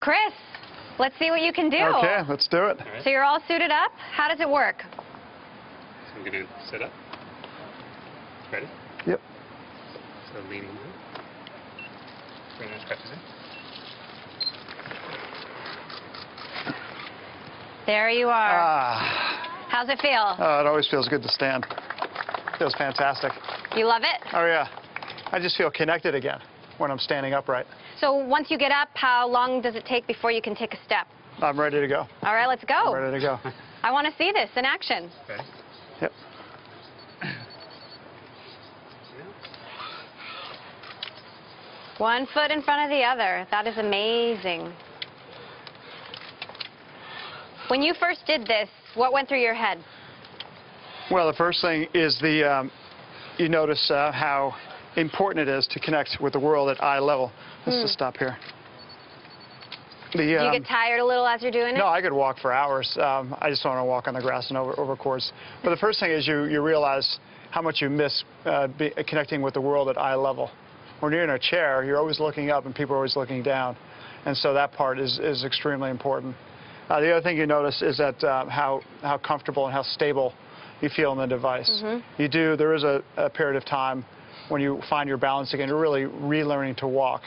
Chris, let's see what you can do. Okay, let's do it. All right. So you're all suited up. How does it work? So I'm going to sit up. Ready? Yep. So leaning in. Bring those crutches in. There you are. Ah, How's it feel? oh, it always feels good to stand. Feels fantastic. You love it? Oh yeah, I just feel connected again when I'm standing upright. So once you get up, how long does it take before you can take a step? I'm ready to go. All right, let's I'm go. ready to go. I want to see this in action. Ready? Yep. One foot in front of the other. That is amazing. When you first did this, what went through your head? Well, the first thing is the um, you notice uh, how important it is to connect with the world at eye level. Let's just stop here. The, Do you um, get tired a little as you're doing it? No, I could walk for hours. Um, I just want to walk on the grass and over, over course. But the first thing is you, you realize how much you miss uh, be, connecting with the world at eye level. When you're in a chair, you're always looking up and people are always looking down. And so that part is, is extremely important. Uh, the other thing you notice is that uh, how, how comfortable and how stable you feel in the device. You do, there is a, a period of time when you find your balance again, you're really relearning to walk.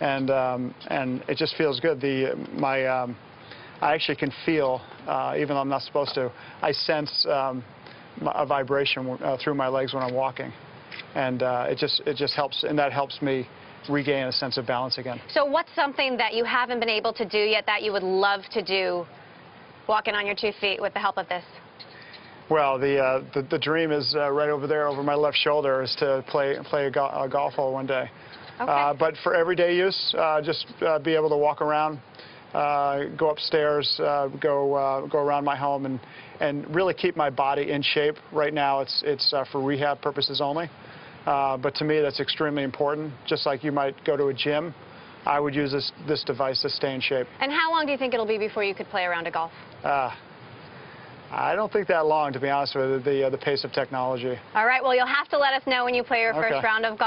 And, um, and it just feels good. The, my, um, I actually can feel, uh, even though I'm not supposed to, I sense um, a vibration uh, through my legs when I'm walking. And uh, it, just, it just helps, and that helps me regain a sense of balance again. So what's something that you haven't been able to do yet that you would love to do walking on your two feet with the help of this? Well, the, uh, the, the dream is uh, right over there over my left shoulder is to play, play a, go- a golf hole one day. Okay. Uh, but for everyday use, uh, just uh, be able to walk around, uh, go upstairs, uh, go uh, go around my home, and and really keep my body in shape. Right now, it's it's uh, for rehab purposes only. Uh, but to me, that's extremely important. Just like you might go to a gym, I would use this this device to stay in shape. And how long do you think it'll be before you could play around a golf? Uh, I don't think that long, to be honest with you. The uh, the pace of technology. All right, well, you'll have to let us know when you play your Okay. first round of golf.